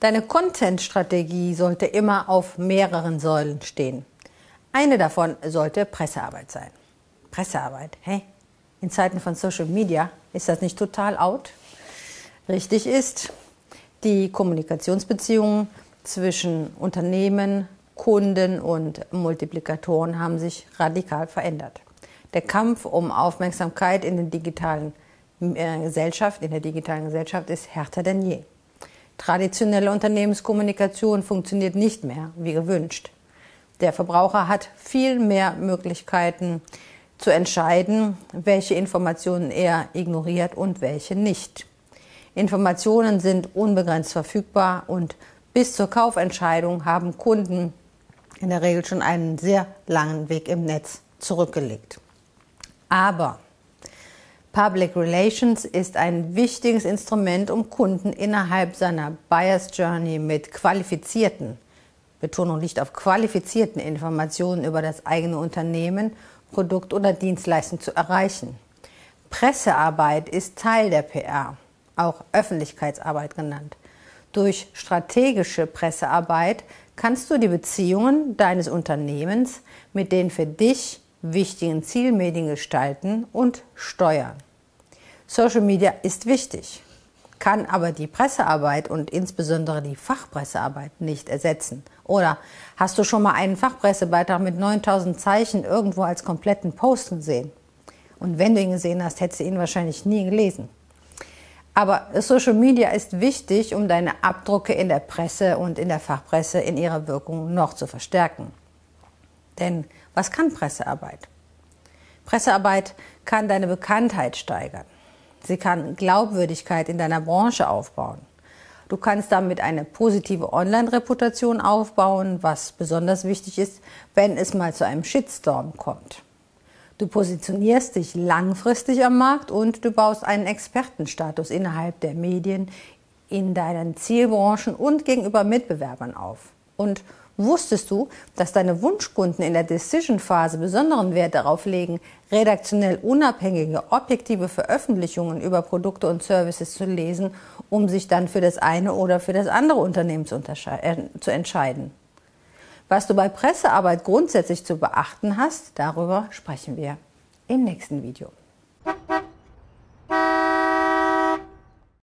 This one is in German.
Deine Content-Strategie sollte immer auf mehreren Säulen stehen. Eine davon sollte Pressearbeit sein. Pressearbeit, hä? In Zeiten von Social Media ist das nicht total out? Richtig ist, die Kommunikationsbeziehungen zwischen Unternehmen, Kunden und Multiplikatoren haben sich radikal verändert. Der Kampf um Aufmerksamkeit in der digitalen äh, Gesellschaft, in der digitalen Gesellschaft ist härter denn je. Traditionelle Unternehmenskommunikation funktioniert nicht mehr wie gewünscht. Der Verbraucher hat viel mehr Möglichkeiten zu entscheiden, welche Informationen er ignoriert und welche nicht. Informationen sind unbegrenzt verfügbar und bis zur Kaufentscheidung haben Kunden in der Regel schon einen sehr langen Weg im Netz zurückgelegt. Aber Public Relations ist ein wichtiges Instrument, um Kunden innerhalb seiner Buyers Journey mit qualifizierten, Betonung liegt auf qualifizierten Informationen über das eigene Unternehmen, Produkt oder Dienstleistung zu erreichen. Pressearbeit ist Teil der PR, auch Öffentlichkeitsarbeit genannt. Durch strategische Pressearbeit kannst du die Beziehungen deines Unternehmens mit den für dich wichtigen Zielmedien gestalten und steuern. Social Media ist wichtig, kann aber die Pressearbeit und insbesondere die Fachpressearbeit nicht ersetzen. Oder hast du schon mal einen Fachpressebeitrag mit 9000 Zeichen irgendwo als kompletten Post gesehen? Und wenn du ihn gesehen hast, hättest du ihn wahrscheinlich nie gelesen. Aber Social Media ist wichtig, um deine Abdrucke in der Presse und in der Fachpresse in ihrer Wirkung noch zu verstärken. Denn was kann Pressearbeit? Pressearbeit kann deine Bekanntheit steigern. Sie kann Glaubwürdigkeit in deiner Branche aufbauen. Du kannst damit eine positive Online-Reputation aufbauen, was besonders wichtig ist, wenn es mal zu einem Shitstorm kommt. Du positionierst dich langfristig am Markt und du baust einen Expertenstatus innerhalb der Medien, in deinen Zielbranchen und gegenüber Mitbewerbern auf. Und Wusstest du, dass deine Wunschkunden in der Decision-Phase besonderen Wert darauf legen, redaktionell unabhängige, objektive Veröffentlichungen über Produkte und Services zu lesen, um sich dann für das eine oder für das andere Unternehmen zu, äh, zu entscheiden? Was du bei Pressearbeit grundsätzlich zu beachten hast, darüber sprechen wir im nächsten Video.